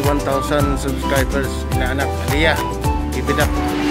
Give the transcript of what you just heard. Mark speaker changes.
Speaker 1: 1,000
Speaker 2: subscribers, inaanak, Aliyah. Keep it up.